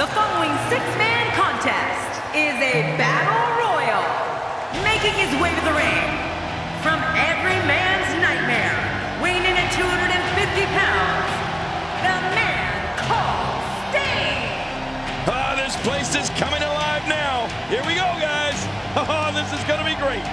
The following six-man contest is a battle royal. Making his way to the ring from every man's nightmare, weighing in at 250 pounds, the man called Sting. Ah, oh, this place is coming alive now. Here we go, guys. Oh, this is going to be great.